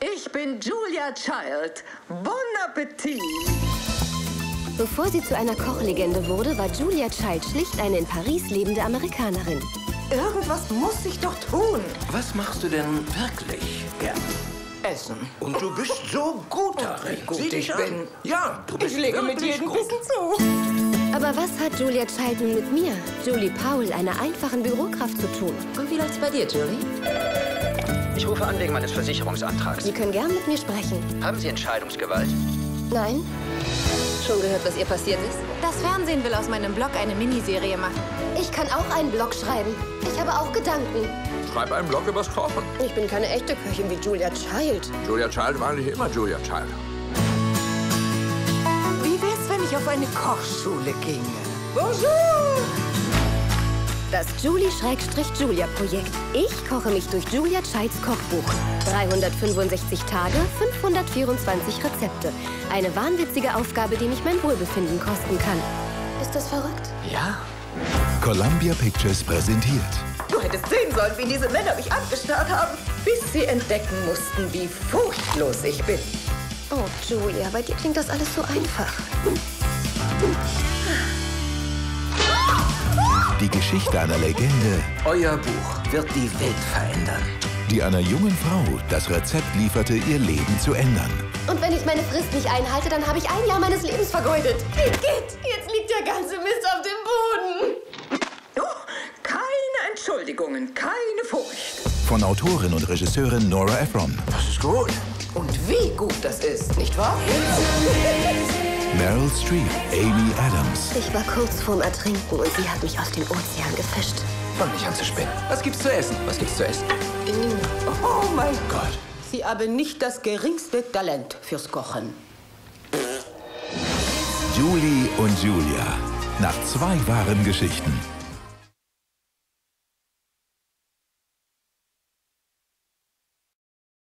Ich bin Julia Child. Bon Appetit! Bevor sie zu einer Kochlegende wurde, war Julia Child schlicht eine in Paris lebende Amerikanerin. Irgendwas muss ich doch tun. Was machst du denn wirklich gern? Essen. Und du bist so gut darin. wie gut Sieh dich ich an. bin. Ja, du bist Ich lege mit jedem. Bissen zu. Aber was hat Julia Child nun mit mir, Julie Powell, einer einfachen Bürokraft, zu tun? Und wie läuft's bei dir, Julie? Ich rufe an wegen meines Versicherungsantrags. Sie können gern mit mir sprechen. Haben Sie Entscheidungsgewalt? Nein? Schon gehört, was ihr passiert ist? Das Fernsehen will aus meinem Blog eine Miniserie machen. Ich kann auch einen Blog schreiben. Ich habe auch Gedanken. Schreib einen Blog übers Kochen. Ich bin keine echte Köchin wie Julia Child. Julia Child war nicht immer Julia Child. Wie wär's, wenn ich auf eine Kochschule ginge? Bonjour! Das Julie-Julia-Projekt. Ich koche mich durch Julia Childs Kochbuch. 365 Tage, 524 Rezepte. Eine wahnwitzige Aufgabe, die mich mein Wohlbefinden kosten kann. Ist das verrückt? Ja. Columbia Pictures präsentiert Du hättest sehen sollen, wie diese Männer mich angestarrt haben, bis sie entdecken mussten, wie furchtlos ich bin. Oh, Julia, bei dir klingt das alles so einfach. Die Geschichte einer Legende, Euer Buch wird die Welt verändern. die einer jungen Frau das Rezept lieferte, ihr Leben zu ändern. Und wenn ich meine Frist nicht einhalte, dann habe ich ein Jahr meines Lebens vergeudet. Geht, geht! Jetzt liegt der ganze Mist auf dem Boden. Oh, keine Entschuldigungen, keine Furcht. Von Autorin und Regisseurin Nora Ephron, Das ist gut. Und wie gut das ist, nicht wahr? Meryl Streep, Amy Adams, Ich war kurz vorm Ertrinken und sie hat mich aus dem Ozean gefischt. Fang nicht an zu spinnen. Was gibt's zu essen? Was gibt's zu essen? Oh mein Gott. Sie haben nicht das geringste Talent fürs Kochen. Julie und Julia. Nach zwei wahren Geschichten